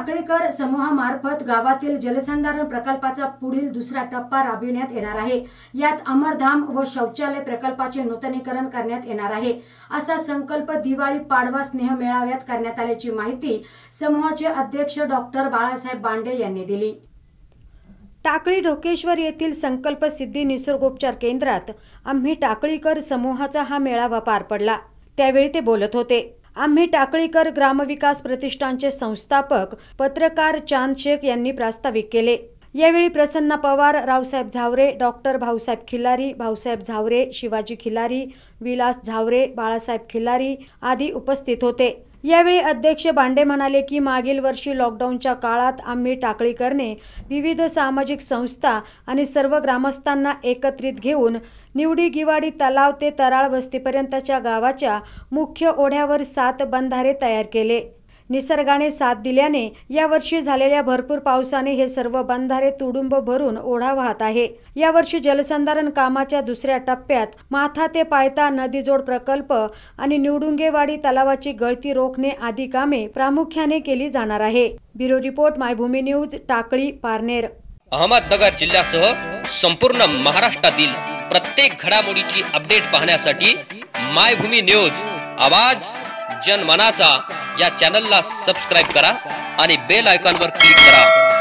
टाकळीकर समूहामार्फत गावातील जलसंधारण प्रकल्पाचा पुढील दुसरा टप्पा राबविण्यात येणार आहे. यात अमरधाम व शौचालय प्रकल्पाचे नूतनीकरण करण्यात येणार आहे. असा संकल्प दिवाळी पाडवा स्नेह मेळाव्यात करण्यात आल्याची माहिती समूहाचे अध्यक्ष डॉक्टर बाळासाहेब बांडे यांनी दिली. टाकळी ढोकेश्वर येथील संकल्प सिद्धी निसर्गोपचार केंद्रात आम्ही टाकळीकर समूहाचा हा मेळावा पार पडला. त्यावेळी ते बोलत होते. आम्ही टाकळीकर ग्रामविकास प्रतिष्ठानचे संस्थापक पत्रकार चांद शेख यांनी प्रास्ताविक केले. यावेळी प्रसन्ना पवार रावसाहेब झावरे डॉक्टर भाऊसाहेब खिल्लारी भाऊसाहेब झावरे शिवाजी खिल्लारी विलास झावरे बाळासाहेब खिल्लारी आदी उपस्थित होते. यावेळी अध्यक्ष बांडे म्हणाले की मागील वर्षी लॉकडाऊनच्या काळात आम्ही टाकळीकरने विविध सामाजिक संस्था आणि सर्व ग्रामस्थांना एकत्रित घेऊन निवडी गिवाडी तलाव ते तराळ वस्तीपर्यंतच्या गावाच्या मुख्य ओढ्यावर सात बंधारे तयार केले. निसर्गाने साथ दिल्याने यावर्षी झालेल्या भरपूर पावसाने हे सर्व बंधारे तुडुंब भरून ओढा वाहत आहे. यावर्षी जलसंधारण कामाच्या दुसऱ्या टप्प्यात माथा ते पायता नदीजोड प्रकल्प आणि निवडुंगेवाडी तलावाची गळती रोखणे आदी कामे प्रामुख्याने केली जाणार आहे. Bureau report Maybhumi news Takali Parner. Ahmednagar जिल्ह्यासह संपूर्ण महाराष्ट्रातील प्रत्येक घडामोडीची अपडेट पाहण्यासाठी मायभूमी न्यूज आवाज जनमनाचा या चॅनलला सबस्क्राईब करा आणि बेल आयकॉनवर क्लिक करा.